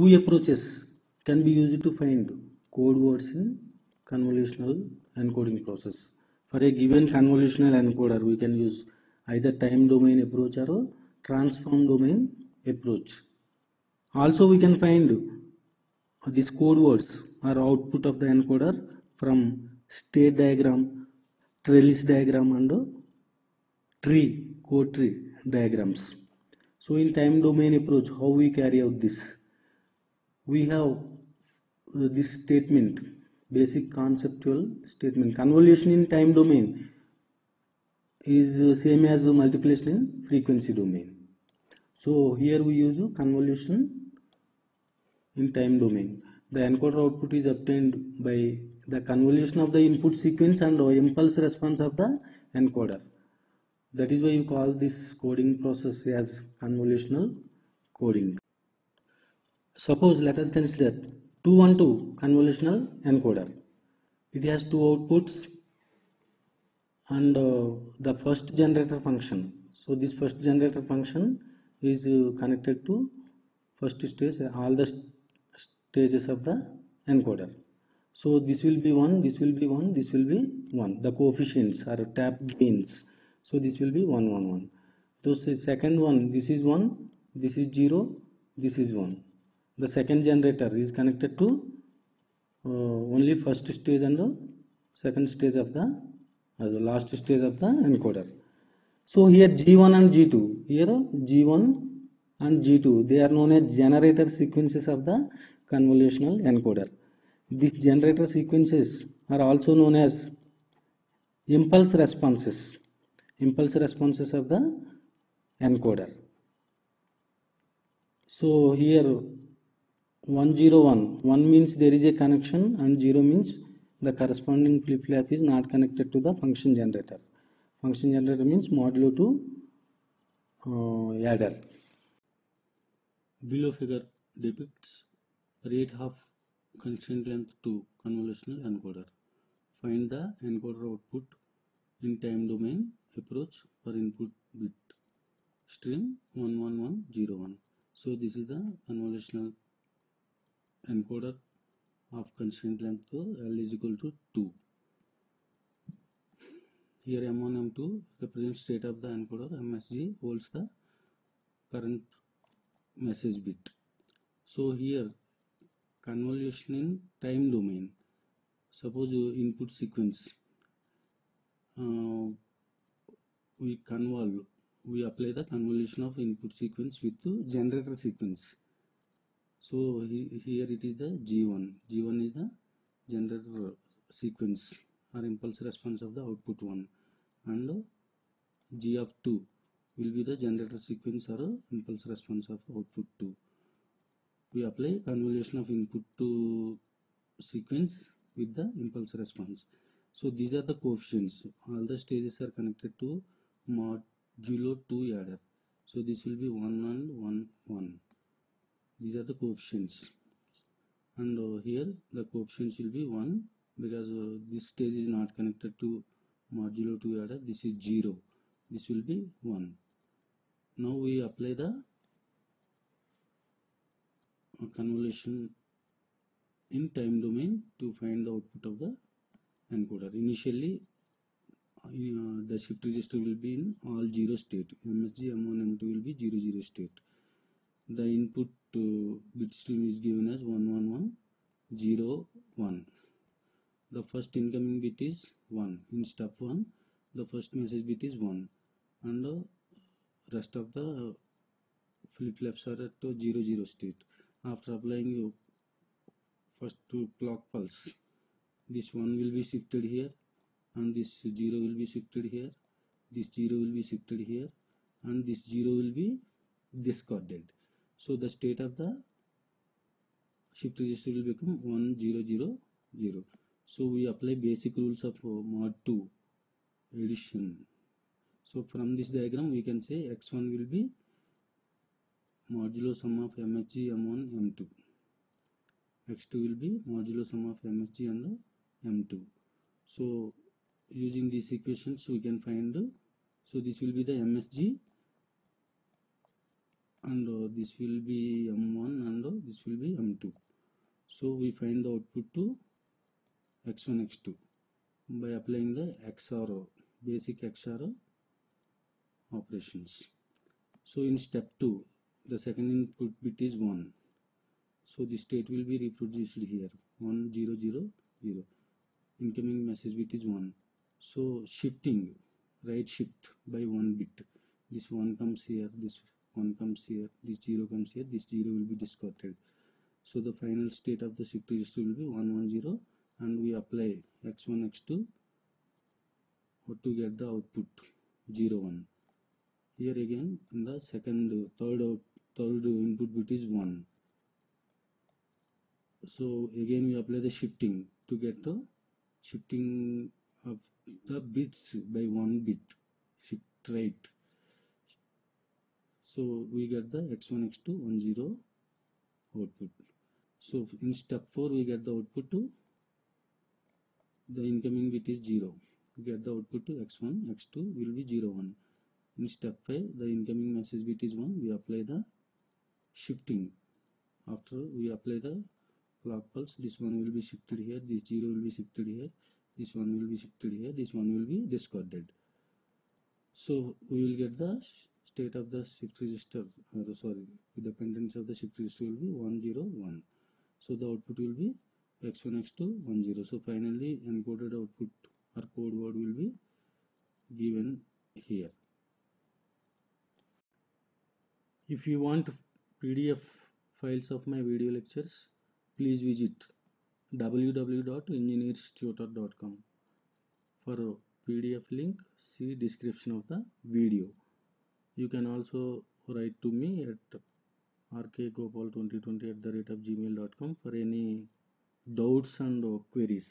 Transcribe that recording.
two approaches can be used to find code words in convolutional encoding process. For a given convolutional encoder we can use either time domain approach or transform domain approach. Also we can find these code words or output of the encoder from state diagram trellis diagram and tree code tree diagrams. So in time domain approach how we carry out this we have uh, this statement basic conceptual statement. Convolution in time domain is uh, same as multiplication in frequency domain. So here we use convolution in time domain. The encoder output is obtained by the convolution of the input sequence and impulse response of the encoder. That is why you call this coding process as convolutional coding suppose let us consider 212 convolutional encoder. It has two outputs and uh, the first generator function. So this first generator function is uh, connected to first stage all the st- stages of the encoder. So this will be 1 this will be 1 this will be 1 the coefficients are tap gains. So this will be 1 1 1 so second one this is 1 this is 0 this is 1 the second generator is connected to uh, only first stage and the second stage of the uh, the last stage of the encoder. So here g1 and g2 here g1 and g2 they are known as generator sequences of the convolutional encoder. These generator sequences are also known as impulse responses impulse responses of the encoder. So here 101 1 means there is a connection and 0 means the corresponding flip flop is not connected to the function generator. Function generator means modulo 2 uh, adder. Below figure depicts rate of constraint length to convolutional encoder. Find the encoder output in time domain approach for input bit. Stream 11101 so this is the convolutional encoder of constraint length to L is equal to 2. Here M1 M2 represents state of the encoder MSG holds the current message bit. So here convolution in time domain suppose you input sequence uh, we convolve we apply the convolution of input sequence with the generator sequence so he, here it is the g1 g1 is the generator sequence or impulse response of the output 1 and uh, g of 2 will be the generator sequence or uh, impulse response of output 2 we apply convolution of input to sequence with the impulse response. So these are the coefficients. All the stages are connected to modulo 2 adder. So this will be 1 and 1 1 these are the coefficients. And uh, here the coefficients will be 1 because uh, this stage is not connected to modulo 2 adder this is 0 this will be 1 now we apply the uh, convolution in time domain to find the output of the encoder. Initially uh, the shift register will be in all 0 state. Msg m1 m2 will be 0 0 state. The input uh, bit stream is given as 11101 the first incoming bit is 1 in step 1 the first message bit is 1 and the rest of the flip flops are at 0 0 state. After applying your first two clock pulse this 1 will be shifted here and this 0 will be shifted here this 0 will be shifted here and this 0 will be discarded so the state of the shift register will become 1000 so we apply basic rules of uh, mod 2 addition. So from this diagram we can say x1 will be modulo sum of mhg m1 m2 x2 will be modulo sum of mhg and m2 so using these equations we can find so this will be the msg and uh, this will be m1 and uh, this will be m2 so we find the output to x1 x2 by applying the XOR basic XOR operations. So in step 2 the second input bit is 1 so the state will be reproduced here 1 0 0 0 incoming message bit is 1 so shifting right shift by one bit. This one comes here this one comes here this zero comes here this zero will be discarded. So the final state of the shift register will be 110 and we apply x1 x2 to get the output 0 1 here again in the second third third input bit is 1 so again we apply the shifting to get the shifting of the bits by one bit. Shift right so we get the x1 x2 1 0 output. So in step 4 we get the output to the incoming bit is 0 we get the output to x1 x2 will be 0 1 in step 5 the incoming message bit is 1 we apply the shifting. After we apply the clock pulse this one will be shifted here this 0 will be shifted here this one will be shifted here this one will be discarded. So we will get the state of the shift register uh, sorry the contents of the shift register will be 101 so the output will be x1 x2 10 so finally encoded output or code word will be given here If you want PDF files of my video lectures, please visit www.engineerstutor.com. For PDF link, see description of the video. You can also write to me at rkgopal2020 at the rate of gmail.com for any doubts and queries.